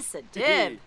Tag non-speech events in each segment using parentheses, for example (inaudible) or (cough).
This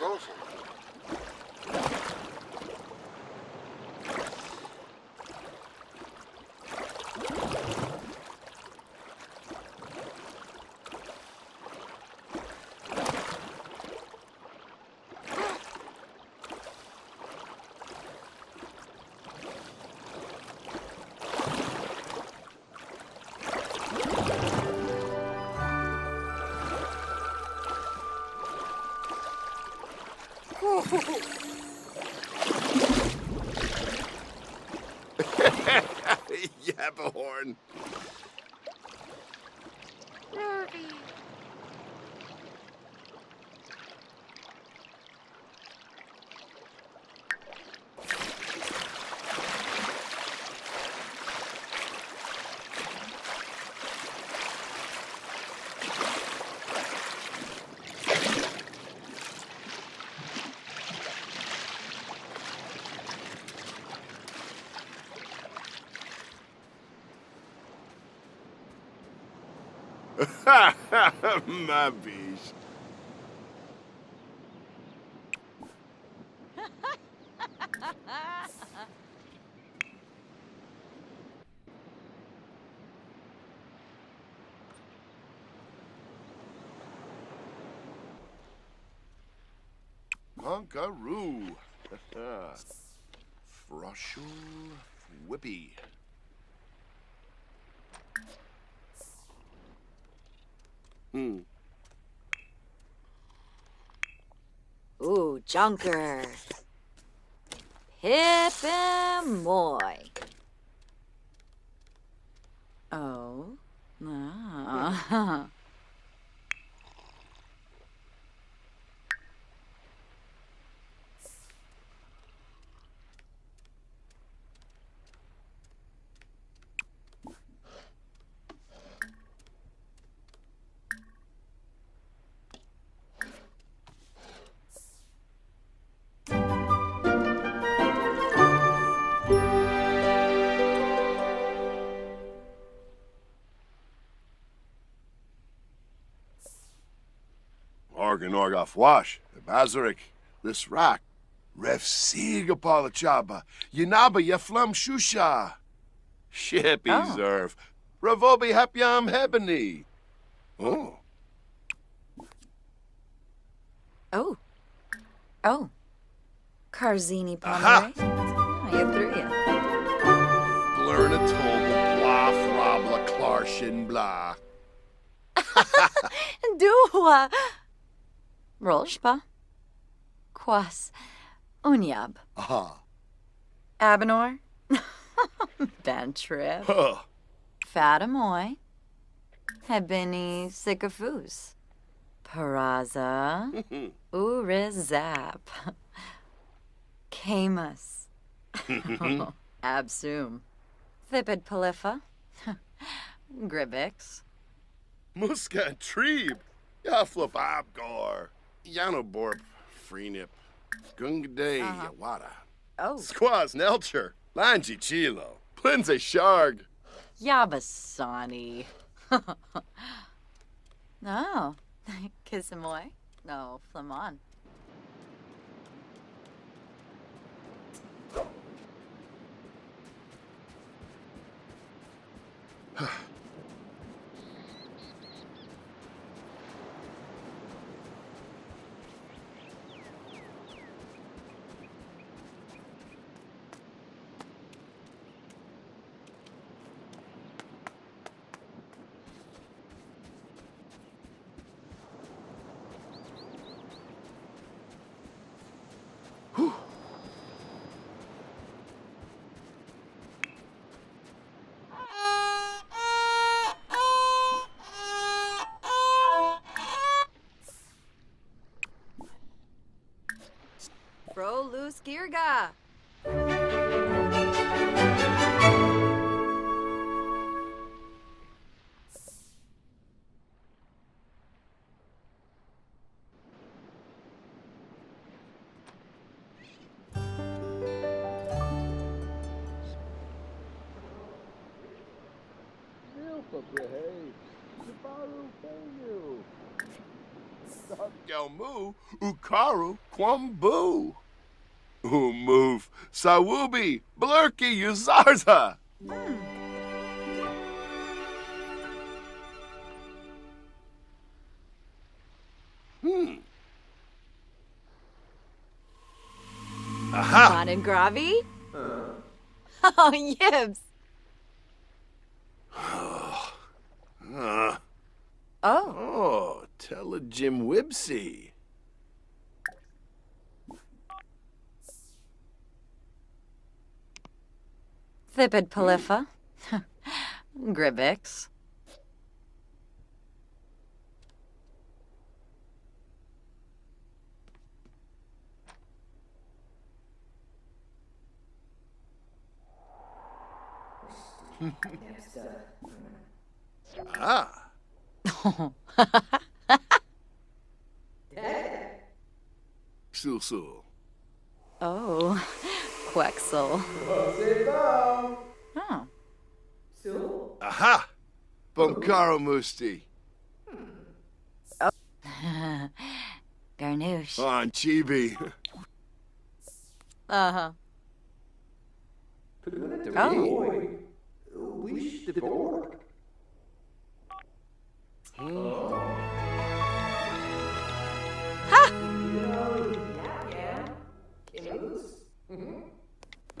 a (laughs) dib. Yappahorn. (laughs) My beast. Punkaroo. (laughs) Froshu Whippy. Hmm. Ooh, Junker. Hip and Moy. Oh. Ah. (laughs) Organ Orgoff Wash, Bazarik, Lis Rak, Ref Siga Palachaba, Yanaba Yaflam Shusha, Shippy Oh. Zerf, Ravobi Hapyam Hebony. Oh, Oh. Oh. Carzini Aha. Pomeroy. Oh, you threw you. Blurna Tobel, Blah, Frabla, Klarshin, Blah. (laughs) Dua. Rolshpa. Quas. Unyab. Aha. Abenor. (laughs) Bentrip. Huh. Fatamoy. Hebini Sycophus. Peraza. (laughs) Urizap. Camus. (laughs) Absum. Thipid Polypha. Gribix. Treeb, Yaflip Abgor, Yanoborp, Freenip, Gungaday, Uh-huh. Yawada, Oh, Squaws Nelcher. Langi Chilo. Plinze Sharg. Yabasani. (laughs) No. oh, (laughs) Kissamoy. No, Flamon. (sighs) (sighs) (sighs) Bro Loose Girga. Gelmu. Ukaru. Kwambu. Umove. Sawubi. Blurky Uzarza. Hmm. Aha! Bon and Gravi? (laughs) Oh, Yibs. (sighs) Uh, Oh, oh, tell a Jim Wibsey. Thipid Polypha. (laughs) Gribix. Ah. (laughs) Sul Oh, Quexel. Oh, Aha! Bunkaro Musti. (laughs) Garnouche. On Chibi. (laughs) Uh huh. Oh,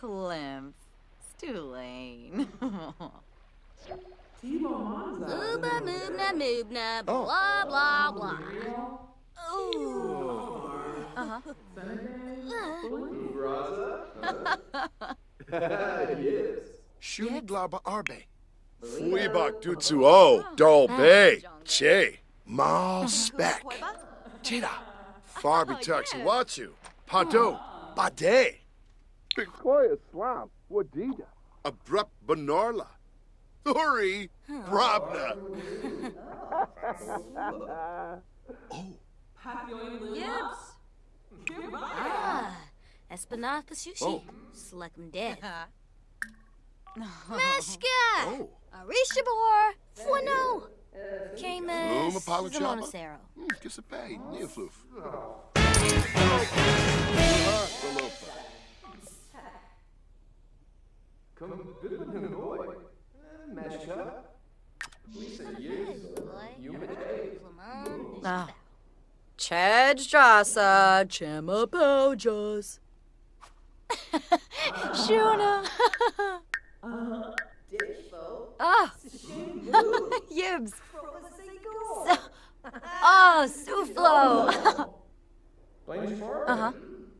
Clem. Stulane. Mooba moobna moobna, Oh. blah blah blah. Uh-huh. Shuni glaba arbe. Fuibak dutsu o, dolbe, che, mal spec. Tira. Farby tuxi watchu. Pado, bade. Bikoya slam, wadida. Abrupt banorla. Thuri, brabna. Yips. Ah, Espinath sushi. Oh. Sluck 'em dead. Meshka! Oh. Arishabor! Fuano! Luma Camus! Palachaba? Zamonacero. Hmm, Kiss a pay, neofloof. Oh. Chedge Jasa, Chema Pojas. Shuna. Ah. (laughs) (laughs) Yibs. So- oh, (laughs) Suflo. uh-huh.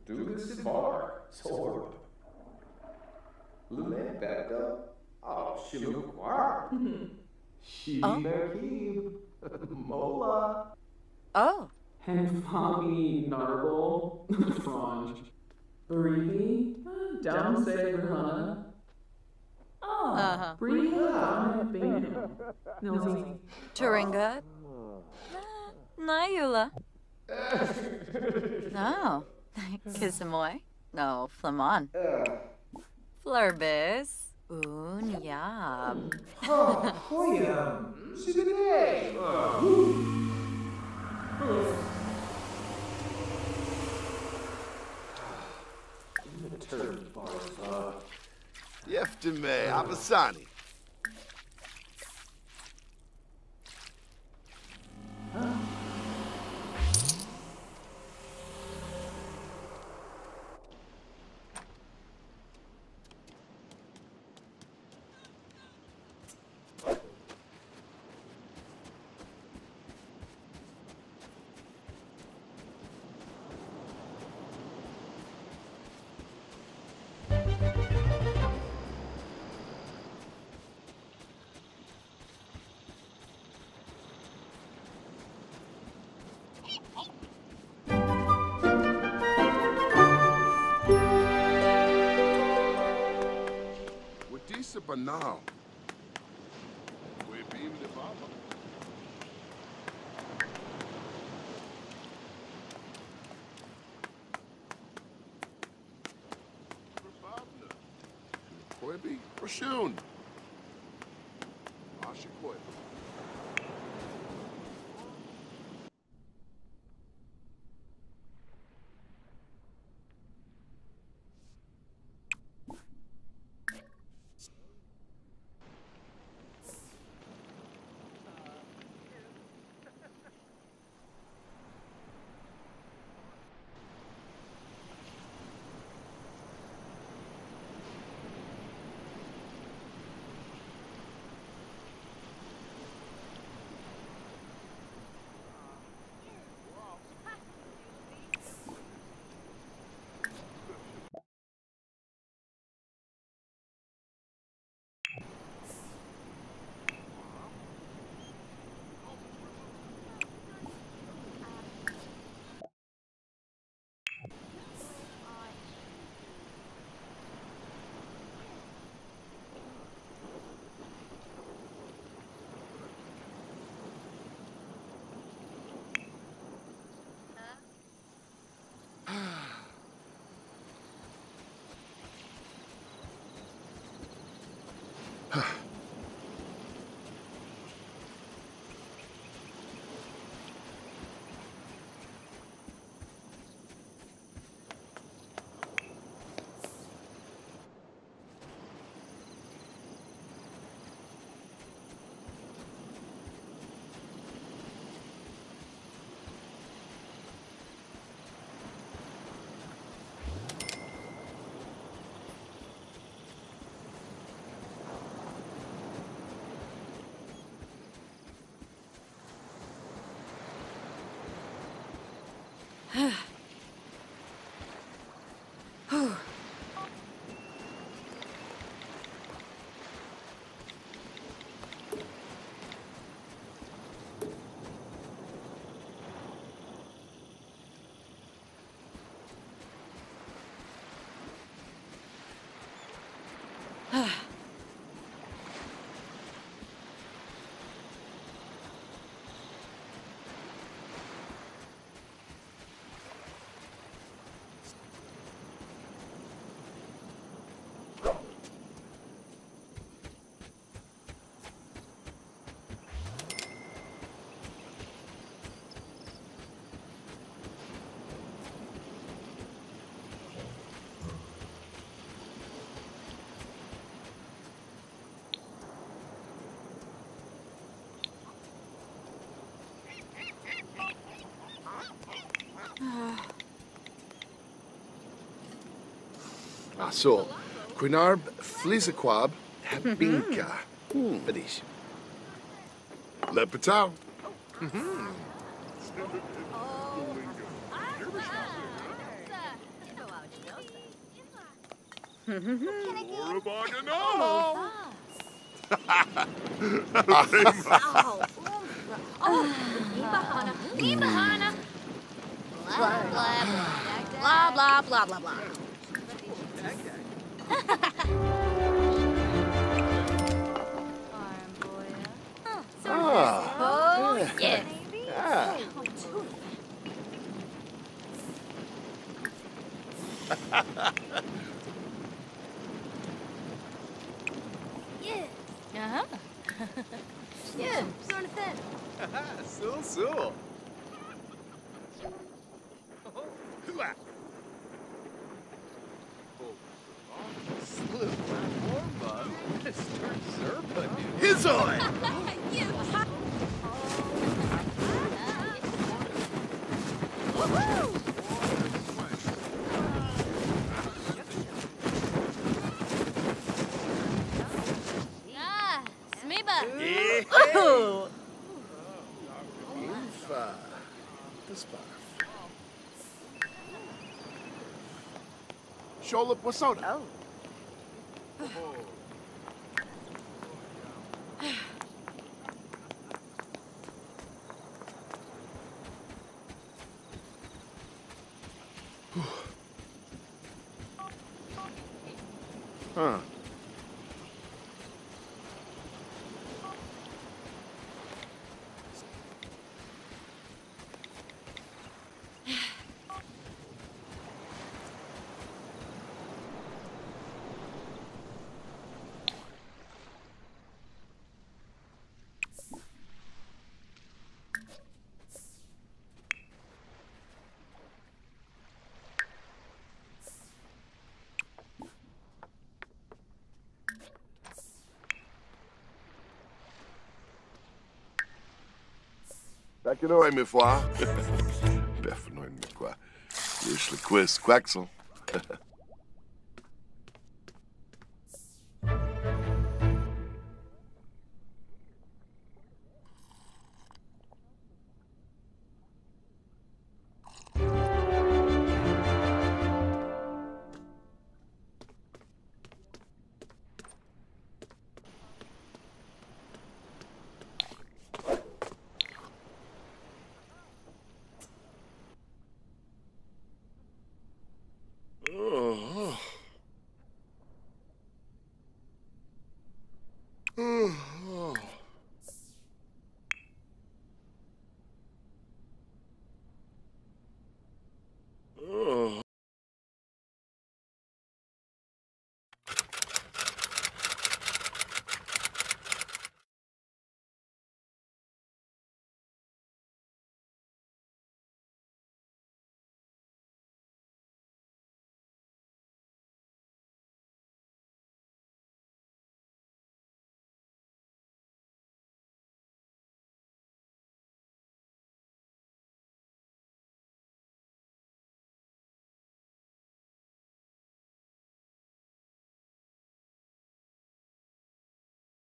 Dugsvar, Oh, Shilukwar. Shimerkib, Mola. (laughs) Oh. Henfami Narble, Franj, Barigi, Downsay Rahana. Ah, Uh-huh. Bingham, Nilsy, Turinga. Nayula. (laughs) No. (laughs) Kisamoy. No, Flamon. Flurbis. Unyab. Hoyam, Shibide. (laughs) Yeftime, Abasani. Wadisa banal. We beam the baba. Koibi, Rashun. Asha Ah, so, Quinarb Flizaquab Habinka. Badish. Lepatao. Ibahana. Blah, blah, blah, blah, blah, blah, blah. Ah, Oh, (laughs) yeah. ah. Yeah. Uh-huh. yeah, sort of thing. Sul, sul. Oh. Infa. Disbarf. Shola Posoda. Oh. Back in Owen, my foie. Back in quiz, Quaxel.